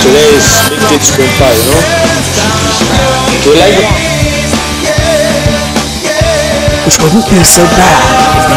Today Big Dick Screen Pie, you know? Do you like it? Which wouldn't be so bad